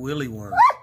willy worm.